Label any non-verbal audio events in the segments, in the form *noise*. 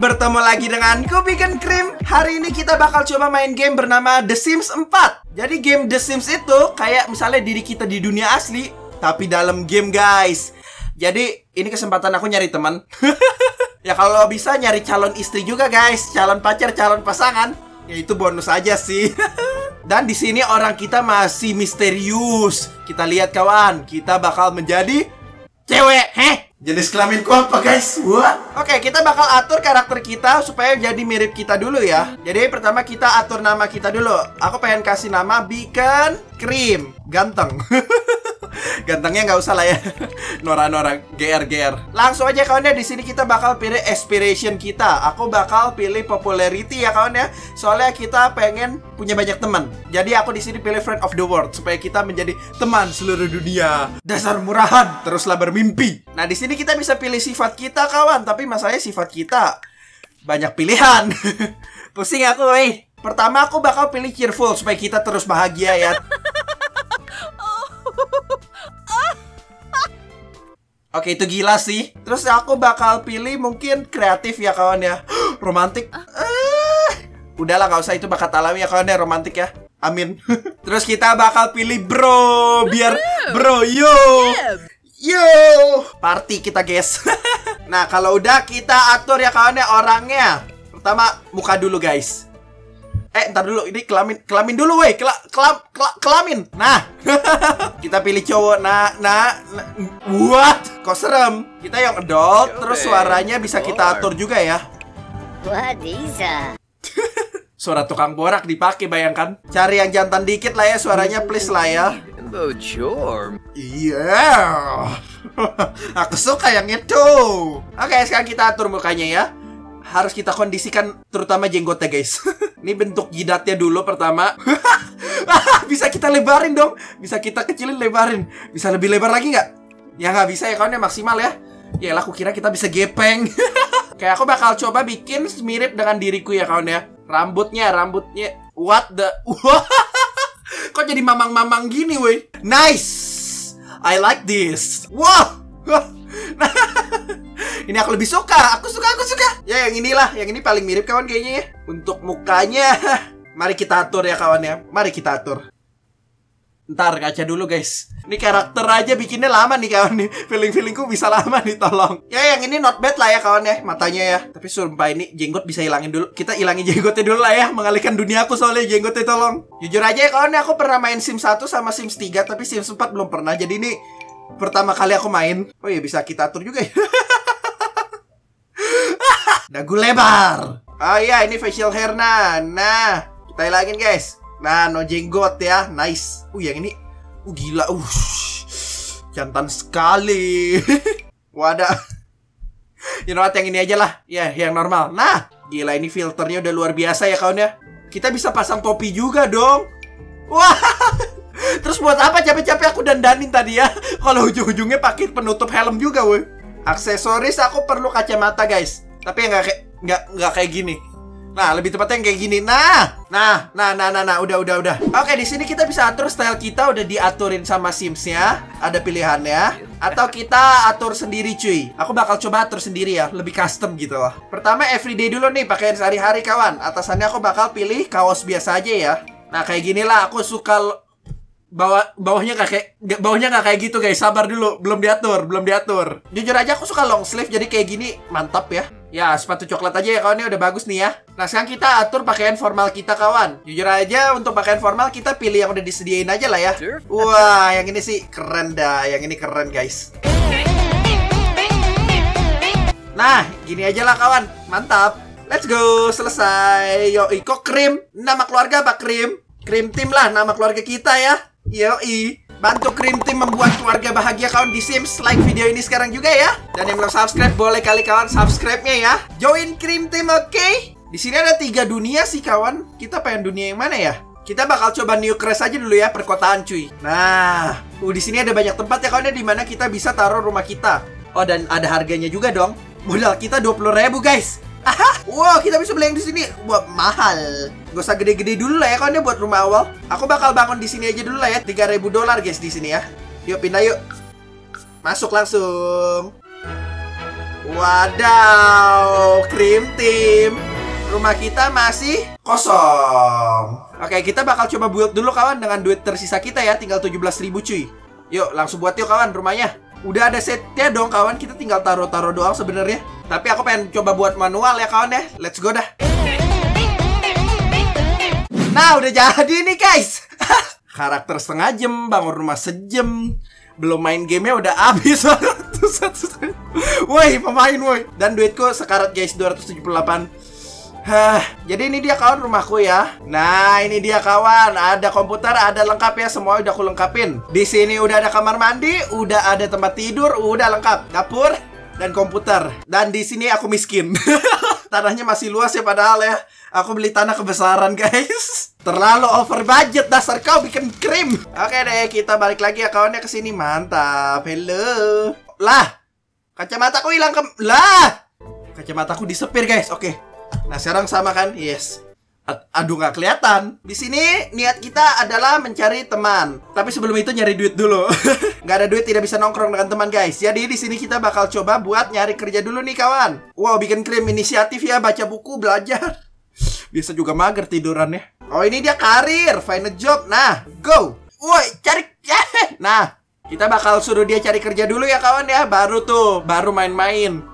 bertemu lagi dengan Bikin Cream Hari ini kita bakal coba main game bernama The Sims 4 Jadi game The Sims itu kayak misalnya diri kita di dunia asli Tapi dalam game guys. Jadi ini kesempatan aku nyari teman. *laughs* Ya kalau bisa nyari calon istri juga guys. Calon pacar, calon pasangan. Ya itu bonus aja sih. *laughs* Dan di sini orang kita masih misterius. Kita lihat kawan. Kita bakal menjadi cewek Heh Jenis kelaminku apa guys? Oke, kita bakal atur karakter kita supaya jadi mirip kita dulu ya. Jadi pertama kita atur nama kita dulu. Aku pengen kasih nama Beacon Cream. Ganteng. *laughs* Gantengnya nggak usah lah ya. *laughs* Nora-nora GR GR. Langsung aja kawan ya di sini kita bakal pilih aspiration kita. Aku bakal pilih popularity ya kawan ya. Soalnya kita pengen punya banyak teman. Jadi aku di sini pilih friend of the world supaya kita menjadi teman seluruh dunia. Dasar murahan, teruslah bermimpi. Nah, di sini kita bisa pilih sifat kita kawan, tapi masalahnya sifat kita banyak pilihan. *laughs* Pusing aku, weh. Pertama aku bakal pilih cheerful supaya kita terus bahagia ya. Oke itu gila sih. Terus aku bakal pilih mungkin kreatif ya kawan ya. *gasps* Romantik. Ah. Udahlah gak usah. Itu bakat alami ya kawan ya. Romantik ya. Amin. *laughs* Terus kita bakal pilih bro Biar bro yo. Yo. Party kita guys. *laughs* Nah kalau udah kita atur ya kawan ya orangnya. Pertama muka dulu guys Eh, ntar dulu. Ini kelamin kelamin dulu, weh. Kela, kelam, kela, kelamin. Nah. *laughs* kita pilih cowok. Nah, nah, nah. What? Kok serem? Kita yang adult, terus suaranya bisa kita atur juga ya. Wah, bisa. *laughs* Suara tukang borak dipakai, bayangkan. Cari yang jantan dikit lah ya suaranya, please lah ya. Iya. Yeah. *laughs* Aku suka yang itu. Oke, sekarang kita atur mukanya ya harus kita kondisikan terutama jenggotnya guys. *laughs* Ini bentuk jidatnya dulu pertama. *laughs* Bisa kita lebarin dong. Bisa kita kecilin lebarin. Bisa lebih lebar lagi nggak? Ya nggak bisa ya kawan ya maksimal ya. Ya aku kira kita bisa gepeng. *laughs* Kayak aku bakal coba bikin mirip dengan diriku ya kawan ya. Rambutnya, rambutnya. What the Kok jadi mamang-mamang gini woi Nice! I like this. Wow ini aku lebih suka. Aku suka, aku suka. Ya yang inilah, yang ini paling mirip kawan kayaknya ya. Untuk mukanya, *laughs* mari kita atur ya kawan ya. Mari kita atur. Ntar kaca dulu guys Ini karakter aja bikinnya lama nih kawan nih *laughs* Feeling-feelingku bisa lama nih tolong Ya yang ini not bad lah ya kawan ya Matanya ya Tapi sumpah ini jenggot bisa hilangin dulu Kita hilangin jenggotnya dulu lah ya Mengalihkan dunia aku soalnya jenggotnya tolong Jujur aja ya kawan ya Aku pernah main Sims 1 sama Sims 3 Tapi Sims 4 belum pernah Jadi ini pertama kali aku main Oh iya bisa kita atur juga ya *laughs* Dagu lebar. Oh iya, ini facial hair nah. Nah, kita hilangin guys. Nah, no jenggot ya. Nice. Uh, yang ini uh gila. Uh. Jantan sekali. *laughs* Wadah. you know what, yang ini aja lah. Ya, yeah, yang normal. Nah, gila ini filternya udah luar biasa ya kawan ya. Kita bisa pasang topi juga dong. Wah. *laughs* Terus buat apa capek-capek aku dandanin tadi ya? *laughs* Kalau ujung-ujungnya pakai penutup helm juga, woi. Aksesoris aku perlu kacamata, guys. Tapi nggak kayak nggak nggak kayak gini. Nah, lebih tepatnya yang kayak gini. Nah, nah, nah, nah, nah, nah, udah, udah, udah. Oke, di sini kita bisa atur style kita udah diaturin sama Sims-nya. Ada pilihannya. Atau kita atur sendiri, cuy. Aku bakal coba atur sendiri ya, lebih custom gitu loh. Pertama, everyday dulu nih, pakaian sehari-hari kawan. Atasannya aku bakal pilih kaos biasa aja ya. Nah, kayak gini lah. Aku suka bawah bawahnya nggak kayak bawahnya nggak kayak gitu guys sabar dulu belum diatur belum diatur jujur aja aku suka long sleeve jadi kayak gini mantap ya ya sepatu coklat aja ya kawannya udah bagus nih ya. Nah sekarang kita atur pakaian formal kita kawan. Jujur aja untuk pakaian formal kita pilih yang udah disediain aja lah ya. Wah yang ini sih keren dah. Yang ini keren guys. Nah gini aja lah kawan. Mantap. Let's go. Selesai. Yo kok krim? Nama keluarga apa krim? Krim tim lah nama keluarga kita ya. Yoi Bantu Krim Team membuat keluarga bahagia kawan di Sims. Like video ini sekarang juga ya. Dan yang belum subscribe boleh kali kawan subscribe-nya ya. Join Krim Team oke? Okay? Di sini ada tiga dunia sih kawan. Kita pengen dunia yang mana ya? Kita bakal coba New Crest aja dulu ya perkotaan cuy. Nah uh, di sini ada banyak tempat ya kawan ya Di mana kita bisa taruh rumah kita. Oh dan ada harganya juga dong. Modal kita 20 ribu guys Aha, wow kita bisa beli yang di sini. Buat mahal. Gak usah gede-gede dulu lah ya kan ya buat rumah awal. Aku bakal bangun di sini aja dulu lah ya. 3000 dolar guys di sini ya. Yuk pindah yuk. Masuk langsung. Wadaw, krim tim. Rumah kita masih kosong. Oke, kita bakal coba build dulu kawan dengan duit tersisa kita ya, tinggal 17.000 cuy. Yuk, langsung buat yuk kawan rumahnya. Udah ada setnya dong kawan, kita tinggal taruh-taruh doang sebenarnya. Tapi aku pengen coba buat manual ya kawan ya. Let's go dah. Nah, udah jadi nih guys. *laughs* Karakter setengah jam, bangun rumah sejam. Belum main gamenya udah habis *laughs* Woi, pemain woi. Dan duitku sekarat guys 278. Hah, jadi ini dia kawan rumahku ya. Nah, ini dia kawan. Ada komputer, ada lengkap ya. Semua udah aku lengkapin. Di sini udah ada kamar mandi, udah ada tempat tidur, udah lengkap. Dapur dan komputer. Dan di sini aku miskin. *laughs* Tanahnya masih luas ya padahal ya. Aku beli tanah kebesaran guys. Terlalu over budget dasar kau bikin krim. Oke deh, kita balik lagi ya kawannya ke sini. Mantap. Hello. Lah, kacamataku hilang ke lah. Kacamataku disepir guys. Oke. Nah, sekarang sama kan? Yes. Aduh nggak kelihatan. Di sini niat kita adalah mencari teman. Tapi sebelum itu nyari duit dulu. *laughs* nggak ada duit tidak bisa nongkrong dengan teman guys. Jadi di sini kita bakal coba buat nyari kerja dulu nih kawan. Wow bikin krim inisiatif ya baca buku belajar. *laughs* Biasa juga mager tidurannya. Oh ini dia karir, find a job. Nah, go. Woi cari. Nah, kita bakal suruh dia cari kerja dulu ya kawan ya. Baru tuh, baru main-main.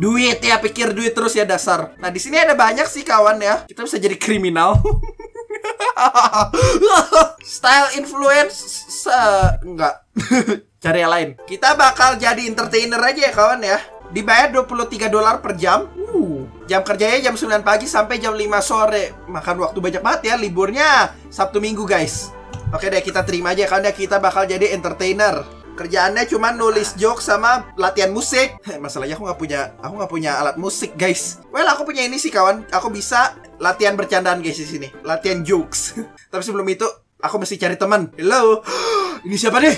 Duit ya, pikir duit terus ya dasar. Nah, di sini ada banyak sih kawan ya. Kita bisa jadi kriminal. *laughs* Style influence enggak. *laughs* Cari yang lain. Kita bakal jadi entertainer aja ya kawan ya. Dibayar 23 dolar per jam. Uh, jam kerjanya jam 9 pagi sampai jam 5 sore. Makan waktu banyak banget ya. Liburnya Sabtu Minggu guys. Oke deh kita terima aja kawan ya. Kita bakal jadi entertainer. Kerjaannya cuma nulis joke sama latihan musik. Masalahnya aku nggak punya, aku nggak punya alat musik, guys. Well, aku punya ini sih kawan. Aku bisa latihan bercandaan guys di sini. Latihan jokes. *laughs* Tapi sebelum itu, aku mesti cari teman. Hello, *gasps* ini siapa nih?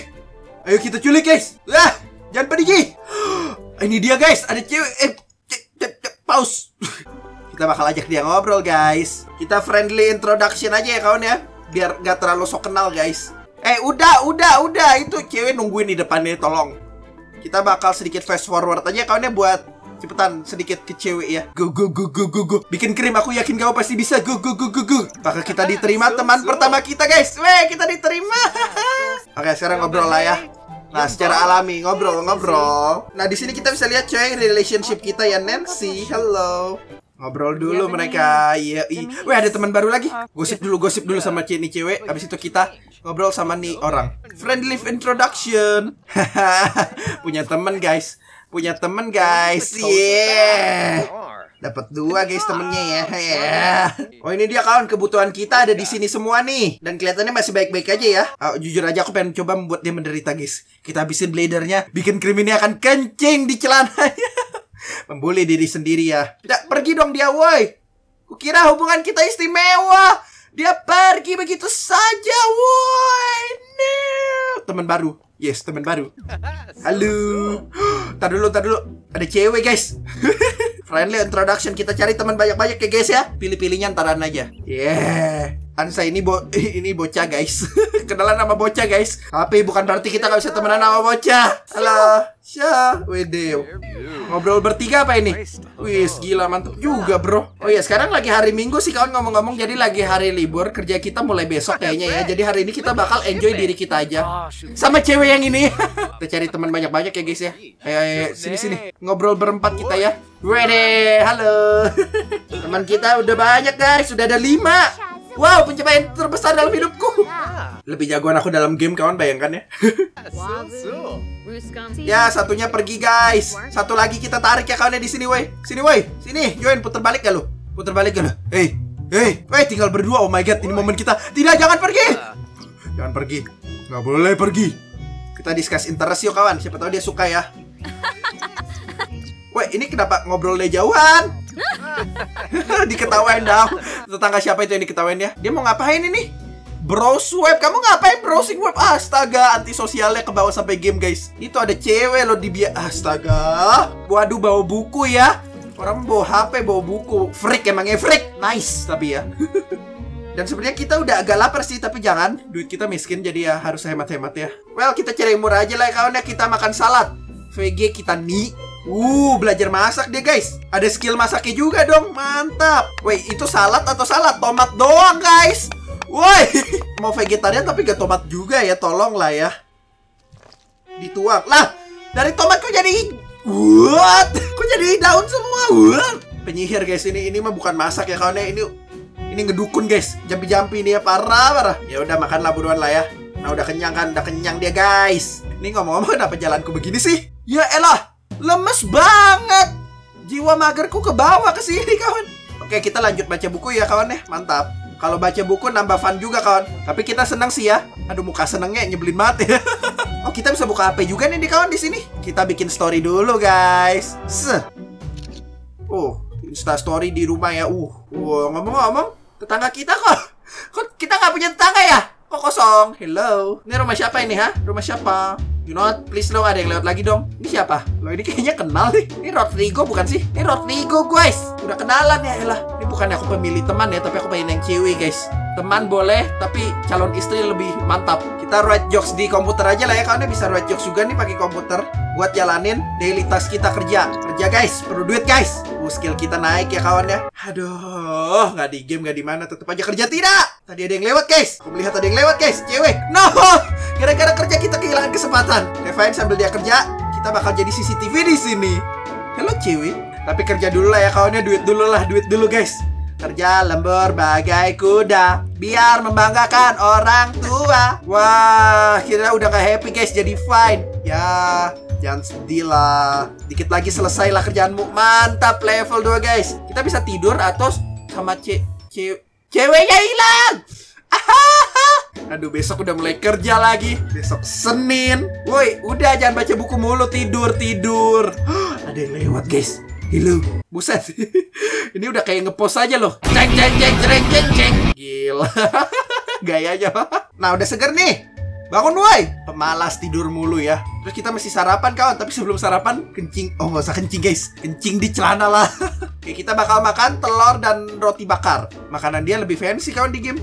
Ayo kita culik guys. Lah, jangan pergi. *gasps* Ini dia guys. Ada cewek. Eh, pause. *laughs* kita bakal ajak dia ngobrol guys. Kita friendly introduction aja ya kawan ya. Biar nggak terlalu sok kenal guys. Eh, udah, udah, udah. Itu cewek nungguin di depannya, tolong. Kita bakal sedikit fast forward aja kawannya buat cepetan sedikit ke cewek ya. Go go go go go go. Bikin krim aku yakin kamu pasti bisa. Go go go go go. Maka kita *laughs* diterima teman pertama kita, guys. Weh, kita diterima. *laughs* Oke, sekarang ngobrol lah ya. Nah, secara alami ngobrol ngobrol. Nah, di sini kita bisa lihat cewek relationship kita ya Nancy. Hello. Ngobrol dulu mereka. Iya, iya. Weh, ada teman baru lagi. Gosip dulu, gosip dulu sama ini cewek. Habis itu kita ngobrol sama nih orang. Friendly introduction. *laughs* Punya teman, guys. Punya teman, guys. Yeah. Dapat dua guys temennya ya. Yeah. Oh ini dia kawan kebutuhan kita ada di sini semua nih dan kelihatannya masih baik-baik aja ya. Oh, jujur aja aku pengen coba membuat dia menderita guys. Kita habisin bladernya, bikin krim ini akan kencing di celananya. Membuli diri sendiri ya. Tidak pergi dong dia, woi. Kukira hubungan kita istimewa. Dia pergi begitu saja, woi. No. Teman baru. Yes, teman baru. Halo. *gasps* Tar dulu, tar dulu. Ada cewek, guys. *laughs* Friendly introduction. Kita cari teman banyak-banyak ya, guys ya. Pilih-pilihnya antaran aja. Yeah. Ansa ini bo *laughs* ini bocah guys. *laughs* Kenalan nama bocah guys. Tapi bukan berarti kita gak bisa temenan sama bocah. Halo. Syah. Wede Ngobrol bertiga apa ini? Wis gila mantap juga bro. Oh iya sekarang lagi hari minggu sih kawan ngomong-ngomong. Jadi lagi hari libur Kerja kita mulai besok kayaknya ya. Jadi hari ini kita bakal enjoy diri kita aja. Sama cewek yang ini. *laughs* Kita cari teman banyak-banyak ya guys ya. Ayo ayo sini-sini Ngobrol berempat kita ya. Wede Halo. Teman kita udah banyak guys. Sudah ada lima Wow, pencapaian terbesar dalam hidupku. Lebih jagoan aku dalam game kawan bayangkan ya. *laughs* ya, satunya pergi guys. Satu lagi kita tarik ya kawannya di sini woi. Sini woi. Sini, join putar balik ya lu. Putar balik ya lu. Hey. Hey, hey, tinggal berdua. Oh my god, ini momen kita. Tidak, jangan pergi. Jangan pergi. Nggak boleh pergi. Kita discuss interest yuk kawan. Siapa tahu dia suka ya. *laughs* Woi, ini kenapa ngobrolnya jauhan? *laughs* Diketawain dong. Tetangga siapa itu yang diketawain ya? Dia mau ngapain ini? Browse web, kamu ngapain browsing web? Astaga, antisosialnya ke bawah sampai game guys. Itu ada cewek loh di biar. Astaga. Waduh, bawa buku ya. Orang bawa HP, bawa buku. Freak emangnya freak. Nice tapi ya. Dan sebenarnya kita udah agak lapar sih, tapi jangan. Duit kita miskin, jadi ya harus hemat-hemat ya. Well, kita cari murah aja lah kawan ya. Kita makan salad. VG kita nih Uh, belajar masak deh guys. Ada skill masaknya juga dong. Mantap. Woi, itu salad atau salad? Tomat doang guys. Woi, *laughs* mau vegetarian tapi gak tomat juga ya. Tolong lah ya. Dituang. Lah, dari tomat kok jadi what? *laughs* Kok jadi daun semua? What? Penyihir guys ini ini mah bukan masak ya kawannya. Ini ini ngedukun guys. Jampi-jampi ini ya parah parah. Ya udah makanlah buruan lah ya. Nah udah kenyang kan, udah kenyang dia guys. Ini ngomong-ngomong kenapa jalanku begini sih? Ya elah, Lemes banget. Jiwa magerku ke bawah ke sini, kawan. Oke, kita lanjut baca buku ya, kawan ya. Mantap. Kalau baca buku nambah fun juga, kawan. Tapi kita senang sih ya. Aduh, muka senengnya nyebelin banget ya. *laughs* oh, kita bisa buka HP juga nih, kawan di sini. Kita bikin story dulu, guys. Seh. Oh, Insta story di rumah ya. Uh, ngomong-ngomong, tetangga kita kok. Kok kita nggak punya tetangga ya? Kok kosong? Hello. Ini rumah siapa ini, ha? Rumah siapa? You know what? Please dong ada yang lewat lagi dong. Ini siapa? Lo ini kayaknya kenal nih. Ini Rodrigo bukan sih? Ini Rodrigo guys. Udah kenalan ya elah. Ini bukan aku pemilih teman ya, tapi aku pengen yang cewek guys. Teman boleh, tapi calon istri lebih mantap. Kita write jokes di komputer aja lah ya. Karena bisa write jokes juga nih pakai komputer buat jalanin daily task kita kerja. Kerja guys, perlu duit guys. Uh, skill kita naik ya kawan ya. Aduh, nggak di game nggak di mana, tetap aja kerja tidak. Tadi ada yang lewat guys. Aku melihat ada yang lewat guys, cewek. No, *laughs* gara-gara kerja kita kehilangan kesempatan. Revain sambil dia kerja, kita bakal jadi CCTV di sini. Halo cewek. Tapi kerja dulu lah ya kawannya, duit dulu lah, duit dulu guys. Kerja lembur bagai kuda Biar membanggakan orang tua Wah, kira udah gak happy guys, jadi fine Ya, jangan sedih lah. Dikit lagi selesai lah kerjaanmu. Mantap, level 2 guys. Kita bisa tidur atau sama ce, ce ceweknya hilang. *laughs* Aduh besok udah mulai kerja lagi. Besok Senin. Woi udah jangan baca buku mulu. Tidur tidur. *gasps* Ada yang lewat guys. Halo. Buset. *laughs* Ini udah kayak ngepost aja loh. Ceng ceng ceng ceng ceng. Gila. *laughs* Gayanya. Nah udah seger nih Bangun woi! Pemalas tidur mulu ya. Terus kita masih sarapan kawan. Tapi sebelum sarapan Kencing. Oh nggak usah kencing guys. Kencing di celana lah. *laughs* Oke kita bakal makan telur dan roti bakar. Makanan dia lebih fancy kawan di game.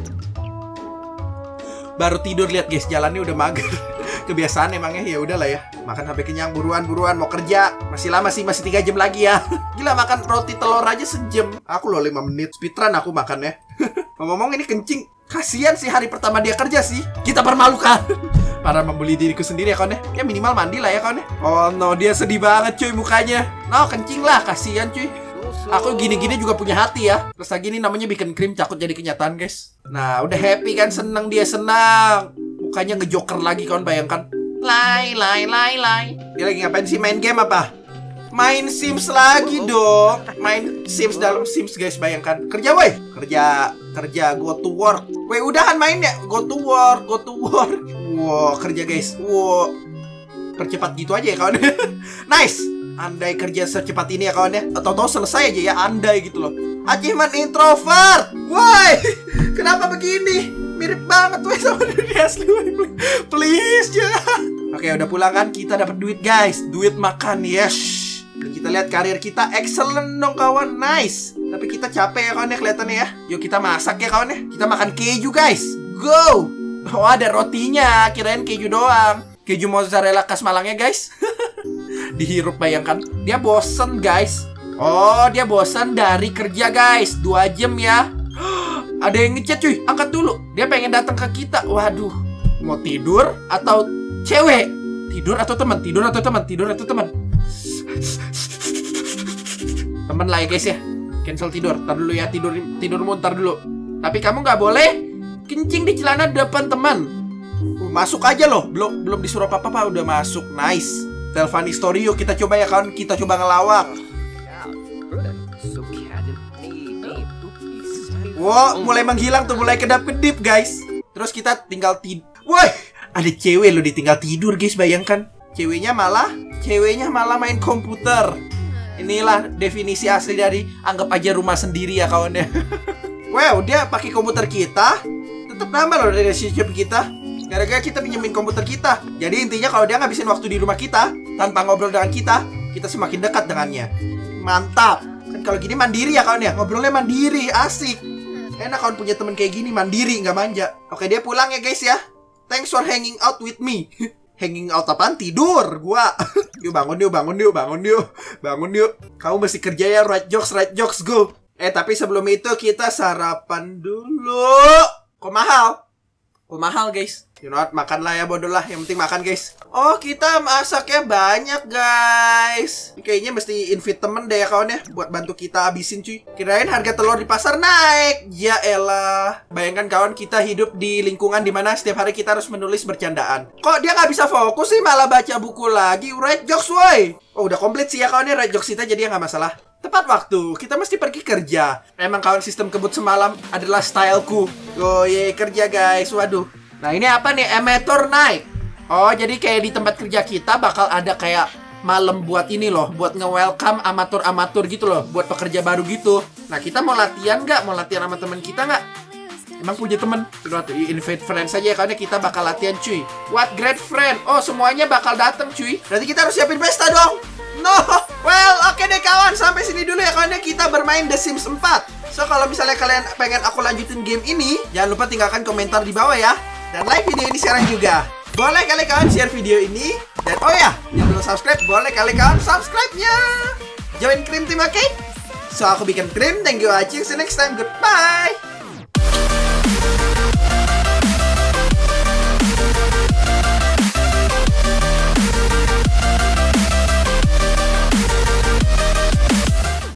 Baru tidur lihat guys. Jalannya udah mager. *laughs* Kebiasaan emangnya. Ya udahlah ya. Makan sampai kenyang buruan buruan mau kerja. Masih lama sih masih tiga jam lagi ya. *laughs* Gila makan roti telur aja sejam. Aku loh lima menit. Speedrun aku makan ya. Ngomong-ngomong ini kencing kasihan sih hari pertama dia kerja sih. Kita permalukan *laughs* para membuli diriku sendiri ya kawan ya minimal mandi lah ya kawan ya oh no dia sedih banget cuy mukanya. No kencing lah kasihan cuy. Aku gini-gini juga punya hati ya. Terus lagi ini namanya bikin krim takut jadi kenyataan guys. Nah udah happy kan seneng dia senang. Mukanya ngejoker lagi kawan bayangkan. Lai lai lai lai. Dia lagi ngapain sih main game apa? Main Sims lagi dong. Main Sims dalam Sims guys bayangkan. Kerja woi. Kerja kerja go to work. Woi udahan main ya. Go to work, go to work. Wow, kerja guys. Wow. Percepat gitu aja ya kawan. *laughs* nice. Andai kerja secepat ini ya kawan ya. Atau selesai aja ya andai gitu loh. Achievement introvert. Woi, *laughs* kenapa begini? mirip banget tuh sama dunia asli please ya *laughs* oke udah pulang kan kita dapat duit guys duit makan yes lihat karir kita excellent dong kawan nice tapi kita capek ya kawan ya kelihatannya ya yuk kita masak ya kawan ya kita makan keju guys go oh ada rotinya kirain keju doang keju mozzarella khas Malangnya guys *laughs* dihirup bayangkan dia bosen guys Oh, dia bosan dari kerja guys. Dua jam ya. *gasps* Ada yang ngechat cuy, angkat dulu. Dia pengen datang ke kita. Waduh, mau tidur atau cewek? Tidur atau teman? Tidur atau teman? Tidur atau teman? Teman lah ya guys ya. Cancel tidur. Tar dulu ya tidur tidur ntar dulu. Tapi kamu nggak boleh kencing di celana depan teman. Masuk aja loh. Belum belum disuruh apa-apa udah masuk. Nice. Telepon yuk kita coba ya kan. Kita coba ngelawak. Wow, mulai menghilang tuh, mulai kedap-kedip guys. Terus kita tinggal tidur. Woi, ada cewek lo ditinggal tidur guys, bayangkan. Ceweknya malah, ceweknya malah main komputer. Inilah definisi asli dari anggap aja rumah sendiri ya kawannya. *laughs* wow, dia pakai komputer kita, tetap nambah loh relationship kita. Gara-gara kita pinjemin komputer kita. Jadi intinya kalau dia ngabisin waktu di rumah kita, tanpa ngobrol dengan kita, kita semakin dekat dengannya. Mantap. Kan kalau gini mandiri ya kawan ya, ngobrolnya mandiri, asik. Enak kan punya temen kayak gini mandiri nggak manja. Oke dia pulang ya guys ya. Thanks for hanging out with me. *laughs* hanging out apaan? Tidur gua. *laughs* yuk bangun yuk, bangun yuk, bangun yuk. Bangun yuk. Kamu mesti kerja ya, right jokes, right jokes, go. Eh, tapi sebelum itu kita sarapan dulu. Kok mahal? Kok mahal, guys? You know what? Makan lah ya, bodoh lah. Yang penting makan, guys. Oh, kita masaknya banyak, guys. Kayaknya mesti invite temen deh ya, kawan ya. Buat bantu kita habisin, cuy. Kirain harga telur di pasar naik. Ya elah. Bayangkan, kawan, kita hidup di lingkungan di mana setiap hari kita harus menulis bercandaan. Kok dia nggak bisa fokus sih malah baca buku lagi? Red jokes, woi. Oh, udah komplit sih ya, kawan ya. Red jokes kita jadi nggak masalah. Tepat waktu, kita mesti pergi kerja. Emang kawan sistem kebut semalam adalah styleku. Oh ye, kerja guys. Waduh. Nah ini apa nih? Emator night. Oh jadi kayak di tempat kerja kita bakal ada kayak malam buat ini loh, buat nge-welcome amatur-amatur gitu loh, buat pekerja baru gitu. Nah kita mau latihan nggak? Mau latihan sama teman kita nggak? Emang punya temen? Invite friends saja ya, karena kita bakal latihan cuy. What great friend? Oh semuanya bakal datang cuy. Berarti kita harus siapin pesta dong. No, well oke okay deh kawan sampai sini dulu ya kawan kita bermain The Sims 4. So kalau misalnya kalian pengen aku lanjutin game ini, jangan lupa tinggalkan komentar di bawah ya. Dan like video ini sekarang juga. Boleh kali kawan share video ini. Dan oh ya, yang belum subscribe, boleh kali kawan subscribe-nya. Join Krim Team oke? Okay? So aku bikin Krim, thank you watching, see you next time, goodbye.